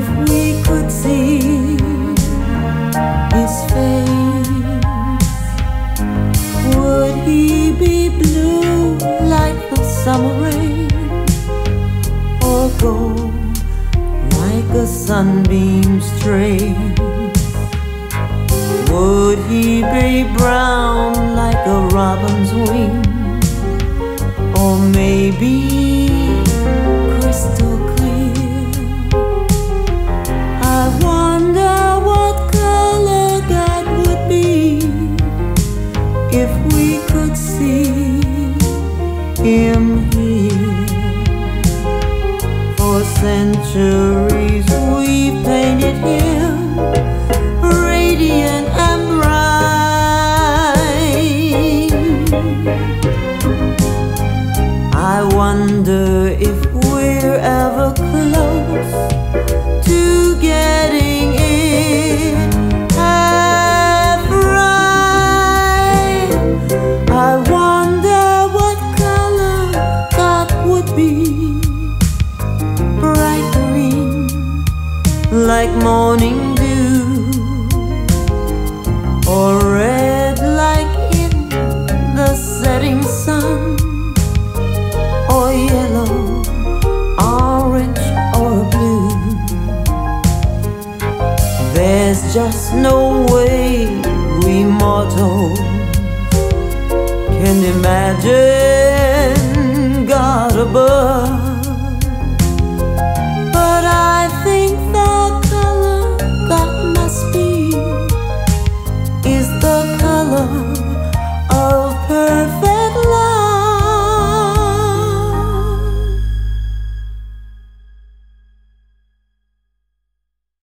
If we could see his face, would he be blue like the summer rain, or gold like a sunbeam's trace? Would he be brown like a robin's wing, or maybe? For centuries we painted him radiant and bright. I wonder if like morning dew, or red like in the setting sun, or yellow, orange, or blue. There's just no way we mortals can imagine God above. Color God